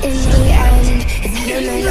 In the end, it's him and